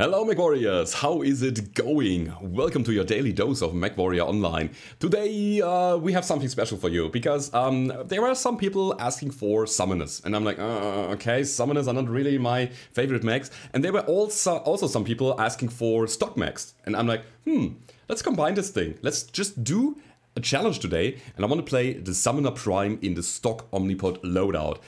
Hello MechWarriors, how is it going? Welcome to your daily dose of MechWarrior Online. Today uh, we have something special for you because um, there are some people asking for summoners and I'm like, uh, okay, summoners are not really my favorite mechs and there were also, also some people asking for stock mechs and I'm like, hmm, let's combine this thing. Let's just do a challenge today and I want to play the Summoner Prime in the stock Omnipod loadout.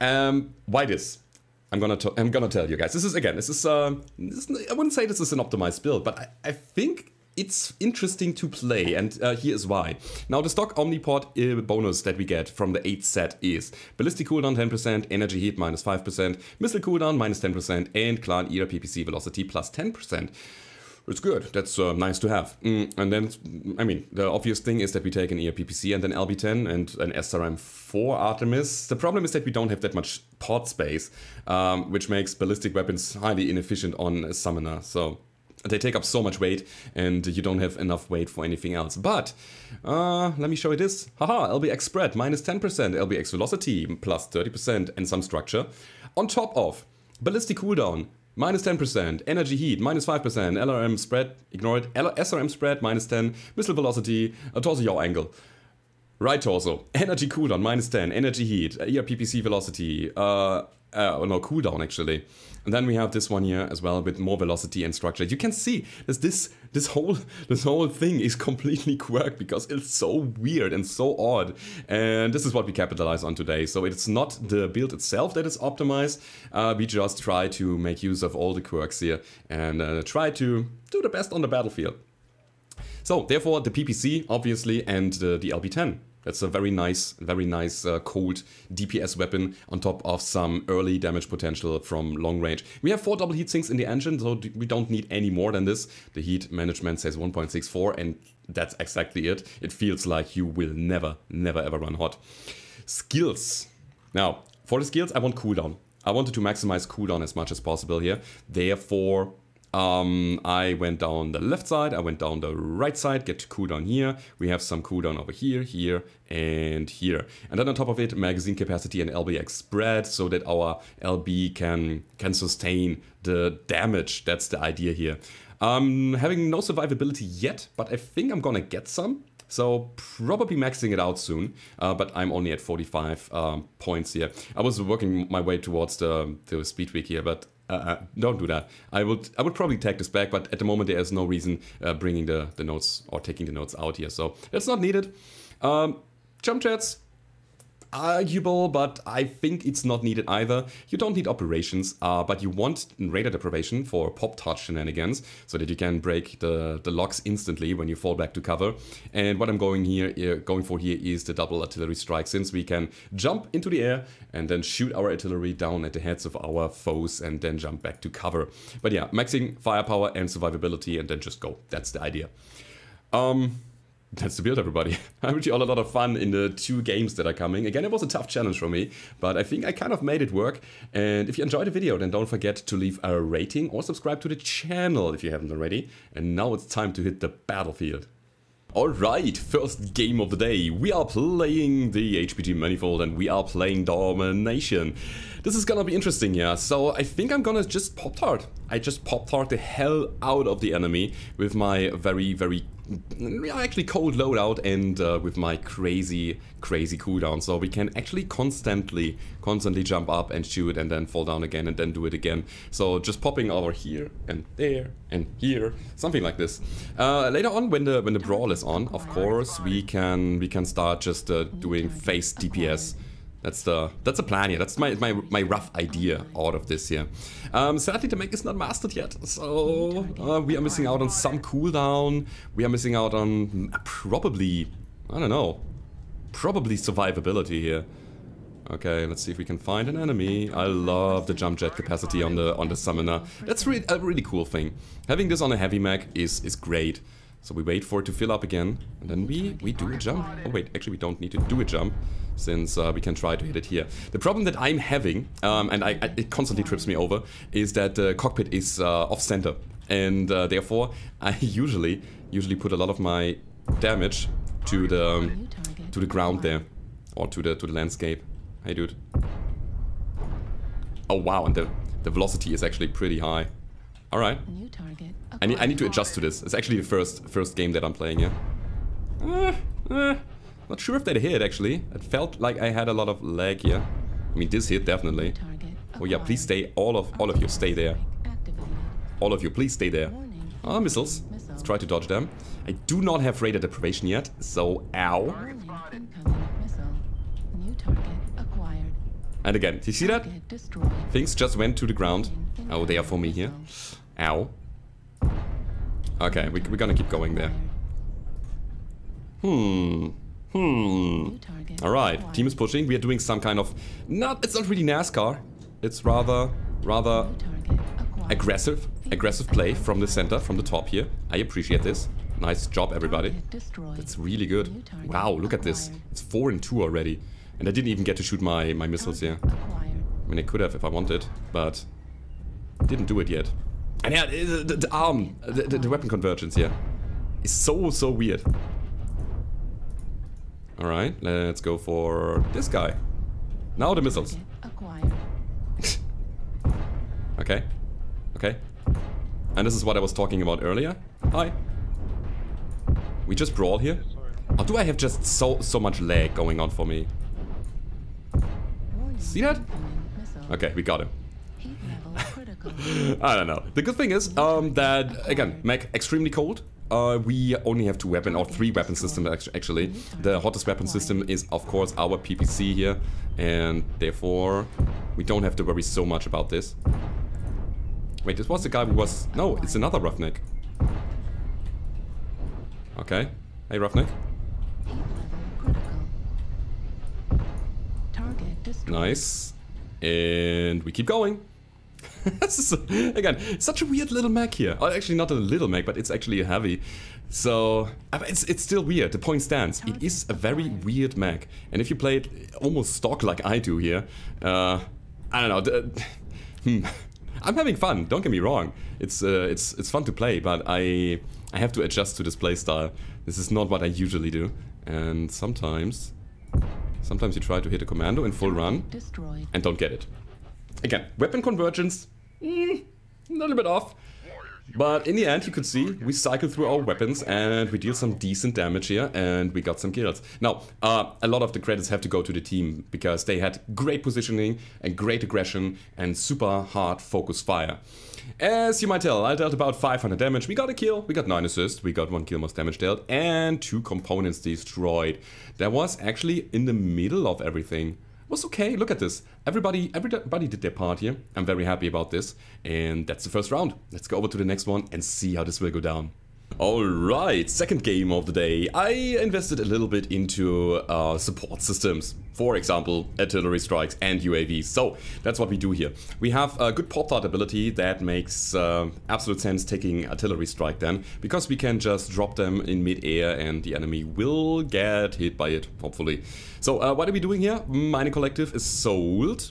Um, why this? I'm gonna I'm gonna tell you guys. This is again. This is, uh, this is, I wouldn't say this is an optimized build, but I, I think it's interesting to play, and uh, here is why. Now, the stock Omnipod uh, bonus that we get from the 8th set is Ballistic cooldown 10%, Energy Heat minus 5%, Missile cooldown minus 10%, and Clan Eater PPC velocity plus 10% it's good. That's uh, nice to have. Mm, and then, I mean, the obvious thing is that we take an ERPPC and an LB10 and an SRM4 Artemis. The problem is that we don't have that much pod space, um, which makes ballistic weapons highly inefficient on a summoner. So they take up so much weight and you don't have enough weight for anything else. But uh, let me show you this. Haha, LBX spread minus 10%, LBX velocity plus 30% and some structure. On top of ballistic cooldown minus 10%, energy heat, minus 5%, LRM spread, ignore it, L SRM spread, minus 10, missile velocity, a torso yaw angle. Right torso, energy cooldown, minus 10, energy heat, ERPPC velocity, uh, uh, no, cooldown actually. And then we have this one here as well with more velocity and structure. You can see that this this whole this whole thing is completely quirked because it's so weird and so odd. And this is what we capitalize on today. So it's not the build itself that is optimized. Uh, we just try to make use of all the quirks here and uh, try to do the best on the battlefield. So therefore the PPC obviously and the, the LB10 that's a very nice, very nice uh, cold DPS weapon on top of some early damage potential from long range. We have four double heat sinks in the engine, so we don't need any more than this. The heat management says 1.64 and that's exactly it. It feels like you will never, never ever run hot. Skills. Now, for the skills, I want cooldown. I wanted to maximize cooldown as much as possible here. Therefore, um, I went down the left side, I went down the right side, get cooldown here. We have some cooldown over here, here, and here. And then on top of it, magazine capacity and LBX spread so that our LB can, can sustain the damage. That's the idea here. Um, having no survivability yet, but I think I'm gonna get some. So probably maxing it out soon, uh, but I'm only at 45 um, points here. I was working my way towards the, the speed tweak here, but uh, uh, don't do that. I would I would probably take this back, but at the moment there is no reason uh, bringing the, the notes or taking the notes out here, so it's not needed. Um, jump jets, arguable, but I think it's not needed either. You don't need operations, uh, but you want radar deprivation for pop-tart shenanigans, so that you can break the, the locks instantly when you fall back to cover. And what I'm going here, uh, going for here is the double artillery strike, since we can jump into the air and then shoot our artillery down at the heads of our foes and then jump back to cover. But yeah, maxing firepower and survivability and then just go. That's the idea. Um, that's the build, everybody. I wish you all a lot of fun in the two games that are coming. Again, it was a tough challenge for me, but I think I kind of made it work. And if you enjoyed the video, then don't forget to leave a rating or subscribe to the channel if you haven't already. And now it's time to hit the battlefield. Alright, first game of the day. We are playing the HPG Manifold and we are playing Domination. This is gonna be interesting, yeah. So I think I'm gonna just Pop-Tart. I just Pop-Tart the hell out of the enemy with my very, very actually cold loadout and uh, with my crazy, crazy cooldown. So we can actually constantly, constantly jump up and shoot and then fall down again and then do it again. So just popping over here and there and here, something like this. Uh, later on, when the when the brawl is on, of course, we can we can start just uh, doing face DPS. That's the that's the plan here. That's my my my rough idea out of this here. Um, sadly, the mech is not mastered yet, so uh, we are missing out on some cooldown. We are missing out on probably I don't know, probably survivability here. Okay, let's see if we can find an enemy. I love the jump jet capacity on the on the summoner. That's really a really cool thing. Having this on a heavy mech is is great. So we wait for it to fill up again, and then we, we do a jump. Oh wait, actually we don't need to do a jump, since uh, we can try to hit it here. The problem that I'm having, um, and I, I, it constantly trips me over, is that the cockpit is uh, off-center. And uh, therefore, I usually usually put a lot of my damage to the um, to the ground there, or to the to the landscape. Hey, dude. Oh wow, and the the velocity is actually pretty high. Alright. New target. I need, I need to adjust to this. It's actually the first first game that I'm playing here. Uh, uh, not sure if that hit, actually. It felt like I had a lot of lag here. I mean, this hit, definitely. Oh yeah, please stay, all of all of you, stay there. All of you, please stay there. Ah, missiles. Let's try to dodge them. I do not have radar deprivation yet, so ow. Warning. Incoming missile. New target acquired. And again, do you see that? Things just went to the ground. Oh, they are for me here. Ow. Okay, we, we're gonna keep going there. Hmm. Hmm. Alright, team is pushing. We are doing some kind of... Not, it's not really NASCAR. It's rather, rather New target acquired. aggressive. Aggressive play from the center, from the top here. I appreciate this. Nice job, everybody. It's really good. Wow, look at this. It's 4 and 2 already. And I didn't even get to shoot my, my missiles here. I mean, I could have if I wanted, but didn't do it yet. And yeah, the, the, the arm, the, the, the weapon convergence here is so, so weird. Alright, let's go for this guy. Now the missiles. Okay. Okay. And this is what I was talking about earlier. Hi. We just brawl here. Or oh, do I have just so so much lag going on for me? See that? Okay, we got him. Heat level critical. I don't know. The good thing is um, that, again, mech extremely cold. Uh, we only have two weapon or three weapon systems actually. The hottest weapon system is of course our PPC here and therefore we don't have to worry so much about this. Wait, this was the guy who was... No, it's another Roughneck. Okay. Hey Roughneck. Heat level critical. Target destroyed. Nice. And we keep going. this is, again, such a weird little mech here. Oh, actually, not a little mech, but it's actually a heavy. So, it's, it's still weird. The point stands. It is a very weird mech. And if you play it almost stock like I do here, uh, I don't know. Hmm. I'm having fun. Don't get me wrong. It's uh, it's it's fun to play, but I I have to adjust to this playstyle. This is not what I usually do, and sometimes sometimes you try to hit a commando in full run and don't get it. Again, weapon convergence, mm, a little bit off. But in the end, you could see we cycle through our weapons and we deal some decent damage here and we got some kills. Now, uh, a lot of the credits have to go to the team because they had great positioning and great aggression and super hard focus fire. As you might tell, I dealt about 500 damage. We got a kill, we got 9 assists, we got 1 kill most damage dealt, and 2 components destroyed. That was actually in the middle of everything was okay. Look at this. Everybody, everybody did their part here. I'm very happy about this. And that's the first round. Let's go over to the next one and see how this will go down. Alright, second game of the day. I invested a little bit into uh, support systems. For example, artillery strikes and UAVs. So that's what we do here. We have a good pop tart ability that makes uh, absolute sense taking artillery strike then, because we can just drop them in mid-air and the enemy will get hit by it, hopefully. So uh, what are we doing here? Mining Collective is sold.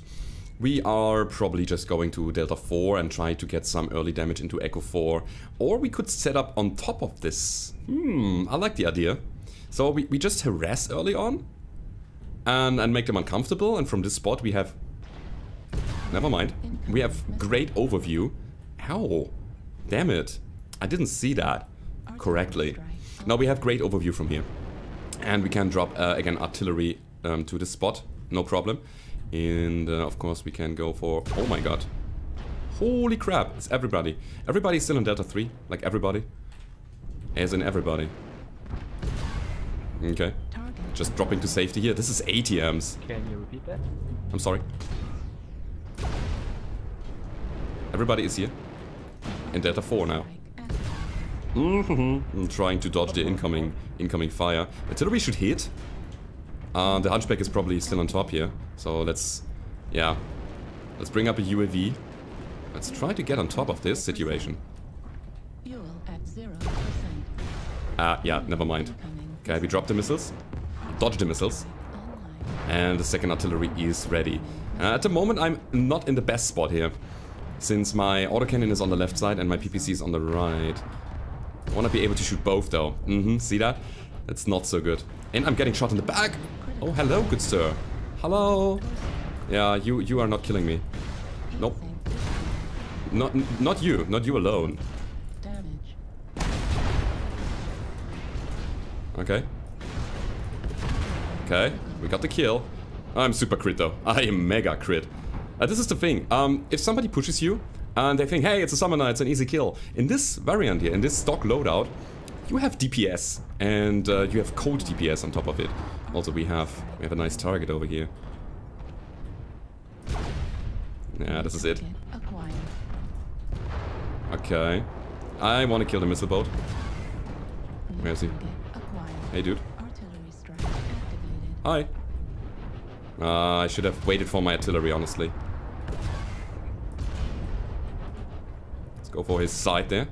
We are probably just going to Delta 4 and try to get some early damage into Echo 4. Or we could set up on top of this. Hmm, I like the idea. So we, we just harass early on and, and make them uncomfortable. And from this spot we have... Never mind. We have great overview. Ow. Damn it. I didn't see that correctly. Now we have great overview from here. And we can drop, uh, again, artillery um, to this spot. No problem. And uh, of course we can go for... Oh my god. Holy crap, it's everybody. Everybody's still in Delta 3, like everybody. As in everybody. Okay. Just dropping to safety here. This is ATMs. Can you repeat that? I'm sorry. Everybody is here. In Delta 4 now. Mm-hmm. I'm trying to dodge the incoming incoming fire. Artillery should hit. Uh, the Hunchback is probably still on top here. So let's... Yeah. Let's bring up a UAV. Let's try to get on top of this situation. Fuel at zero percent. Ah, yeah, never mind. Okay, we drop the missiles. Dodge the missiles. And the second artillery is ready. Uh, at the moment, I'm not in the best spot here. Since my autocannon is on the left side and my PPC is on the right. I want to be able to shoot both though. Mm-hmm, see that? That's not so good. And I'm getting shot in the back. Oh, hello, good sir. Hello. Yeah, you you are not killing me. Nope. Not, not you, not you alone. Okay. Okay, we got the kill. I'm super crit though. I am mega crit. Uh, this is the thing. Um, if somebody pushes you and they think, hey, it's a summoner, it's an easy kill. In this variant here, in this stock loadout, you have DPS and uh, you have cold DPS on top of it. Also, we have we have a nice target over here. Yeah, this is it. Okay. I want to kill the missile boat. Where is he? Hey, dude. Hi. Uh, I should have waited for my artillery, honestly. Let's go for his side there.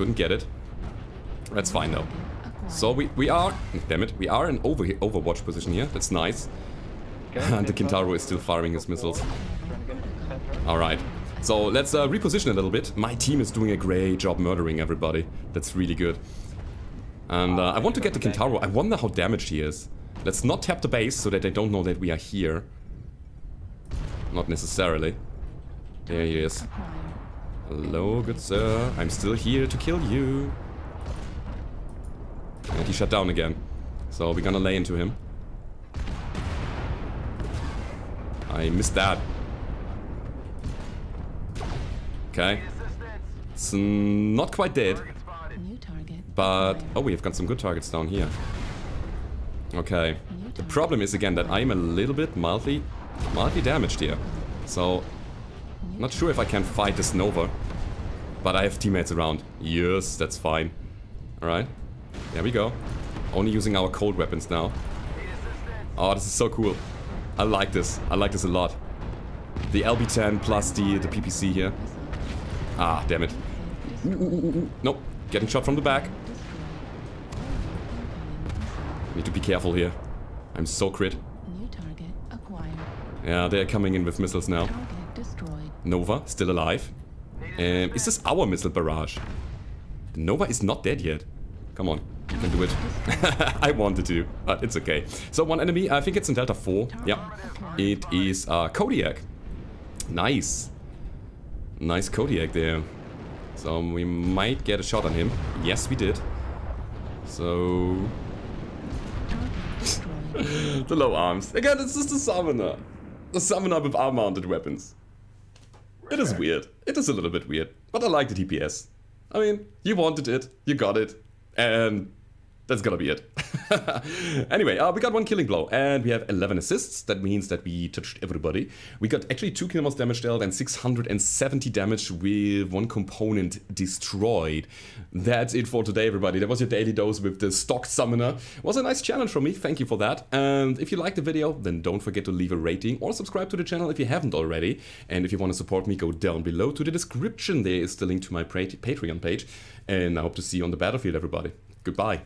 Couldn't get it. That's fine though. So we, we are, damn it, we are in over overwatch position here. That's nice. And the Kintaro is still firing his missiles. Alright. So let's uh, reposition a little bit. My team is doing a great job murdering everybody. That's really good. And uh, I want to get the Kintaro. I wonder how damaged he is. Let's not tap the base so that they don't know that we are here. Not necessarily. There he is. Hello, good sir. I'm still here to kill you. And he shut down again. So we're gonna lay into him. I missed that. Okay. It's not quite dead, but... Oh, we have got some good targets down here. Okay. The problem is again that I'm a little bit mildly, mildly damaged here. So, not sure if I can fight this Nova. But I have teammates around. Yes, that's fine. Alright. There we go. Only using our cold weapons now. Oh, this is so cool. I like this. I like this a lot. The LB-10 plus the, the PPC here. Ah, damn it. Nope. Getting shot from the back. Destroyed. Incoming missile. Need to be careful here. I'm so crit. New target acquired. Yeah, they're coming in with missiles now. Nova, still alive. Um, is this our missile barrage? The Nova is not dead yet. Come on, you can do it. I wanted to, but it's okay. So one enemy, I think it's in Delta 4. Yeah, it is uh, Kodiak. Nice. Nice Kodiak there. So we might get a shot on him. Yes, we did. So... The low arms. Again, it's just a summoner. The summoner with arm-mounted weapons. It is weird. It is a little bit weird. But I like the DPS. I mean, you wanted it, you got it, and that's gonna be it. anyway, uh, we got one killing blow, and we have 11 assists. That means that we touched everybody. We got actually 2 kill damage dealt and 670 damage with one component destroyed. That's it for today, everybody. That was your daily dose with the stock summoner. was a nice challenge from me. Thank you for that. And if you liked the video, then don't forget to leave a rating or subscribe to the channel if you haven't already. And if you want to support me, go down below to the description. There is the link to my Patreon page. And I hope to see you on the battlefield, everybody. Goodbye.